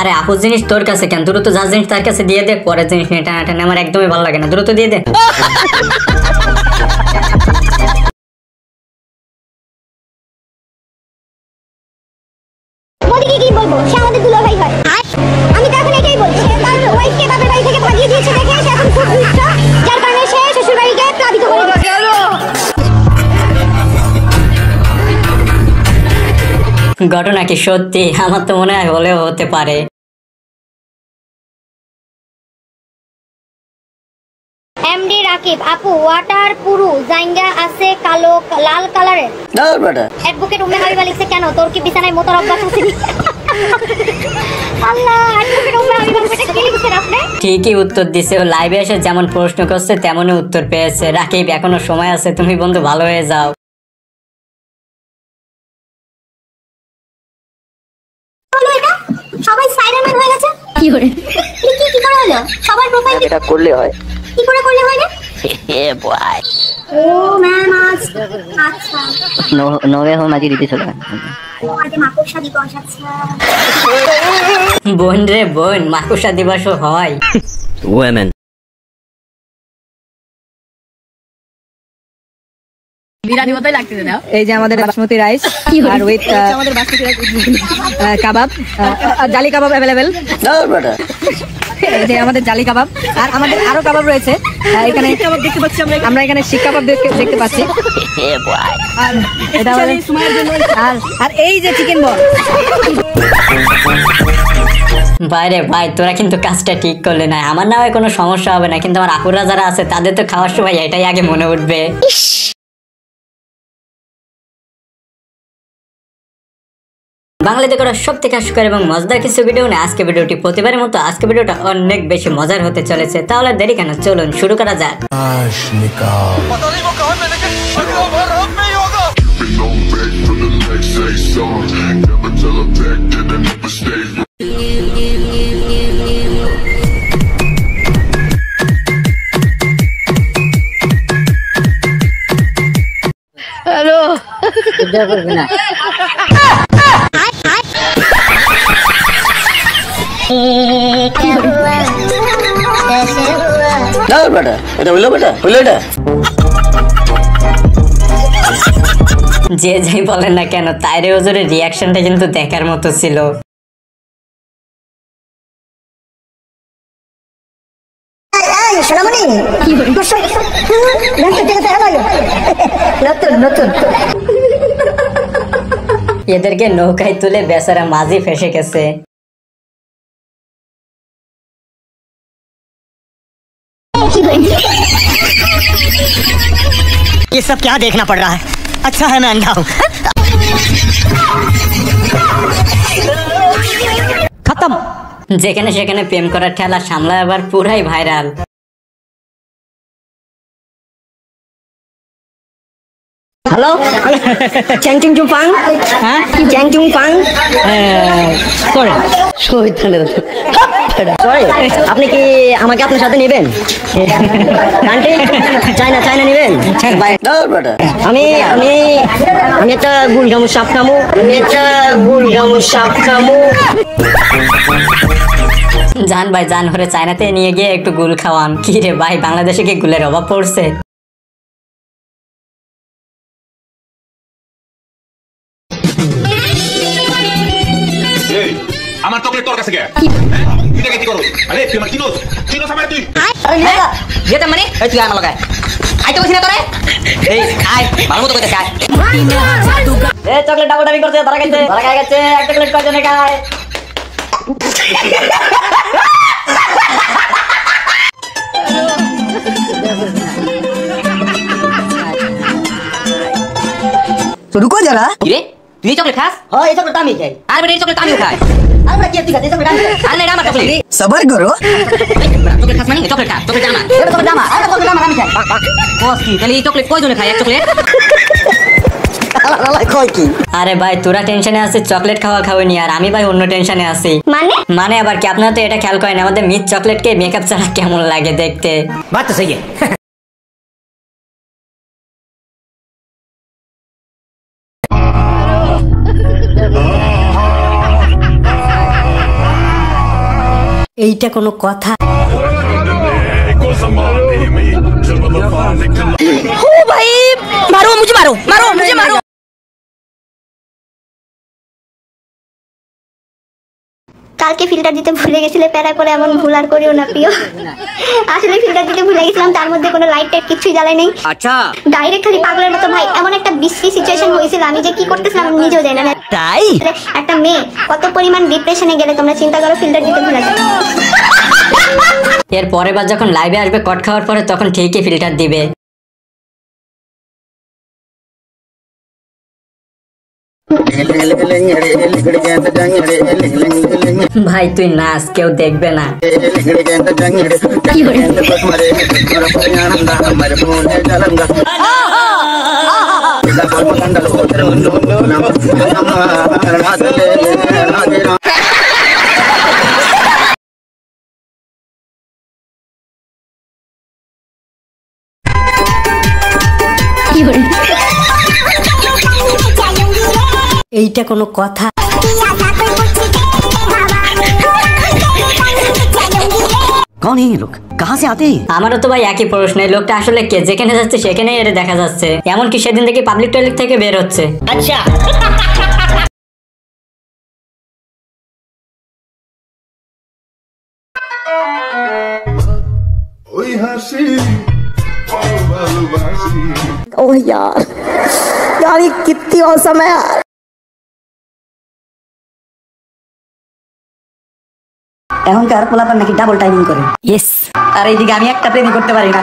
আরে আপুর জিনিস তোর কাছে কেন? দ্রুত যা জিনিস তার কাছে দিয়ে দে, পরের জিনিস নিয়ে টানা টানা আমার একদমই ভালো লাগে না। দ্রুত দিয়ে দে। আমি তো এখন এটাই বলছি তার ওয়াইফকে বাপের বাড়ি থেকে দিয়েছে দেখে এখন খুব ঘটনা কি সত্যি আমার তো মনে হয় হলেও হতে পারে। এমডি রাকিব আপু ওয়াটার পুরু জাইঙ্গা আছে কালো লাল কালারের। ধর বেটা অ্যাডভোকেট উম্মে হাবিবা লিখছে কেন? তোর কি বিছানায় মোতর অভ্যাস আছে আল্লাহ অ্যাডভোকেট উম্মে হাবিবা এটা কি লিখছেন আপনি? ঠিকই উত্তর দিছে ও লাইভে এসে যেমন প্রশ্ন করছে তেমনই উত্তর পেয়েছে। রাকিব এখনও সময় আছে তুমি বন্ধু ভালো হয়ে যাও। সবাই স্পাইডারম্যান হয়ে গেছে। কি করে কি কি কি করে হলো? সবার প্রোফাইল এটা করলে হয়। কি করে করলে হয় না হে বয় ও ম্যাম আজ আচ্ছা। নো নবে হো আজ দিতে চলে। ও আজ মাকড়সা দিবস আচ্ছা। বোন রে বোন মাকুসা দিবস হয়। ওয়েমেন এই যে আমাদের বাসমতি রাইস আর উইথ আমাদের বাসমতি রাইস কাবাব। জালি কাবাব অ্যাভেলেবেল এই যে আমাদের জালি কাবাব। আর আমাদের আরও কাবাব রয়েছে। আহ, এখানে কাবাব দেখতে পাচ্ছি আমরা আমরা এখানে শিক কাবাব দেখতে দেখতে পাচ্ছি। আর এই যে চিকেন বল বাইরে ভাই তোরা কিন্তু কাজটা ঠিক করলে না। আমার না হয় কোনো সমস্যা হবে না কিন্তু আমার আপুরা যারা আছে তাদের তো খাওয়ার সময় এটাই আগে মনে উঠবে। বাংলাতে করা সব থেকে হাস্যকর এবং মজাদার কিছু ভিডিও নিয়ে আজকে ভিডিওটি প্রতিবারের মতো আজকে ভিডিওটা অনেক বেশি মজার হতে চলেছে। তাহলে দেরি কেন? চলুন শুরু করা যাক। হ্যালো বেটা, এটা হইল বেটা, হইল এটা। যে যাই বলেন না কেন, তাইরে ওজোরের রিয়াকশনটা কিন্তু দেখার মতো ছিল। এদেরকে নৌকায় তুলে বেচারা মাঝি ফেসে গেছে। ये सब क्या देखना पड़ रहा है अच्छा है मैं अंधा हूँ खत्म যেখানে সেখানে প্রেম করার ঠেলা সামলা আবার পুরাই ভাইরাল হ্যালো চ্যাং চিং চুং পাং হ্যাঁ চ্যাং চুং পাং সরি শহীদ খানের সরি আপনি কি আমাকে আপনার সাথে নেবেন? আন্টি চায়না চায়না নেবেন? আমি আমি আমি একটা গুল গামু সাপ খামু। আমি একটা গুল গামু সাপ খামু। জান ভাই জান হরে চায়নাতে নিয়ে গিয়ে একটু গুল খাওয়ান। কি রে ভাই বাংলাদেশে কি গুলের অভাব পড়ছে? আমার চকলেট তোর কাছে গে তুই দেখে কি করো আরে তুই আমার চিনোস চিনোস আমার তুই আরে নিয়ে যেতে মানে এই তুই আমার লগায় আইতে বসি না তোরে এই আয় ভালো মতো কইতে আয় এ চকলেট ডাবল ডাবিং করছে ধরা গেছে ধরা খাই গেছে এক চকলেট কয়জনে খায় तो रुको जरा কিরে তুই চকলেট খাস এই চকলেট আমি খাই আর বেটা এই চকলেট খাই আর বেটা কি তুই খাস এই চকলেট আমি আর না আমার চকলেট করো খাস মানে চকলেট এটা আর আমি খাই কি তাহলে এই চকলেট খায় এক চকলেট আরে ভাই তোরা টেনশনে আছে চকলেট খাওয়া খাওয়ানি আর আমি ভাই অন্য টেনশনে আছি। মানে? মানে আবার কি আপনারা তো এটা খেয়াল করেন আমাদের মিট চকলেটকে মেকআপ ছাড়া কেমন লাগে দেখতে? বাচ্চা সেই এইটা কোনো কথা। কালকে ফিল্টার দিতে ভুলে গেছিলে প্যারা করে এমন ভুল আর করিও না প্রিয়। আসলে ফিল্টার দিতে ভুলে গেছিলাম তার মধ্যে কোনো লাইট টাইট কিছুই জ্বালাই নেই। আচ্ছা। ডাইরেক্ট খালি পাগলের মতো ভাই এমন একটা বিশ্রী সিচুয়েশন হয়েছিল আমি যে কি করতেছিলাম নিজেও জানি না। তাই? একটা মেয়ে কত পরিমাণ ডিপ্রেশনে গেলে তোমরা চিন্তা করো ফিল্টার দিতে ভুলে যাও এর পরের বার যখন লাইভে আসবে কট খাওয়ার পরে তখন ঠিকই ফিল্টার দিবে। ভাই তুই নাচ কেউ দেখবে না এইটা কোনো কথা कौन है ये लोग कहाँ से आते हैं আমারও তো ভাই একই প্রশ্ন এই লোকটা আসলে কে যেখানে যাচ্ছে সেখানেই এর দেখা যাচ্ছে এমনকি সেদিন থেকে পাবলিক টয়লেট থেকে বের হচ্ছে ওই হাসি ভালোবাসি ओह यार यार ये कितनी औसम है यार এখনকার পোলাপান নাকি ডাবল টাইমিং করে। ইয়েস আর এইদিকে আমি একটা প্রেমই করতে পারি না।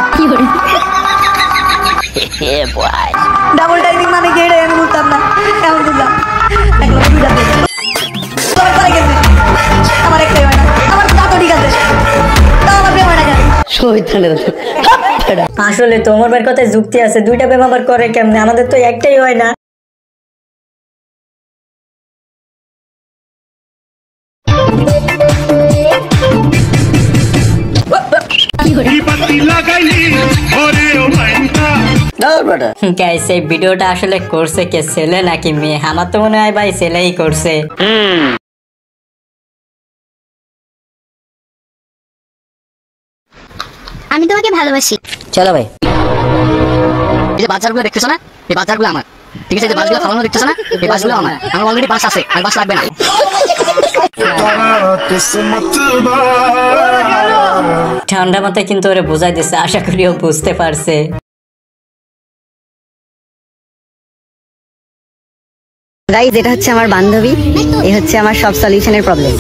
ডাবল টাইমিং মানে কি? এটা আমি বুঝতাম না। এখন বুঝলাম। আমার একটাই হয় না। আমার তা তো ঠিক আছে। তাও আমার প্রেম হয় না আসলে তোমার কথায় যুক্তি আছে। দুইটা প্রেম আবার করে কেমনে? আমাদের তো একটাই হয় না। বেটা গাইস এই ভিডিওটা আসলে করছে কে ছেলে নাকি মেয়ে? আমার তো মনে হয় ভাই ছেলেই করছে। আমি তোমাকে ভালোবাসি। চলো ভাই। এই যে বাচ্চাগুলো দেখতেছো না? এই বাচ্চাগুলো আমার। ঠিক আছে যে বাসগুলো ফালানো দেখতেছো না? এই বাসগুলো আমার আমার অলরেডি বাস আছে আর বাস লাগবে না। ঠান্ডা মাথায় কিন্তু ওরে বোঝাই দিছে আশা করি ও বুঝতে পারছে। গাইজ এটা হচ্ছে আমার বান্ধবী এ হচ্ছে আমার সব সলিউশনের প্রবলেম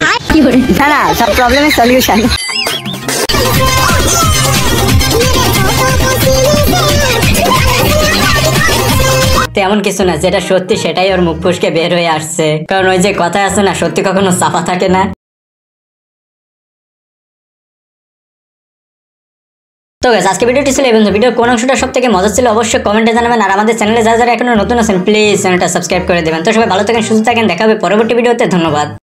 না না সব প্রবলেমের সলিউশন তেমন কিছু না, যেটা সত্যি সেটাই ওর মুখ ফুসকে বের হয়ে আসছে। কারণ ওই যে কথা আছে না, সত্যি কখনো চাপা থাকে না। তো গাছ আজকে ভিডিওটি ছিল এবং ভিডিওর কোন অংশটা সব থেকে মজা ছিল অবশ্যই কমেন্টে জানাবেন। আর আমাদের চ্যানেলে যারা যারা এখনও নতুন আছেন প্লিজ চ্যানেলটা সাবস্ক্রাইব করে দেবেন। তো সবাই ভালো থাকেন, সুস্থ থাকেন, দেখা হবে পরবর্তী ভিডিওতে। ধন্যবাদ।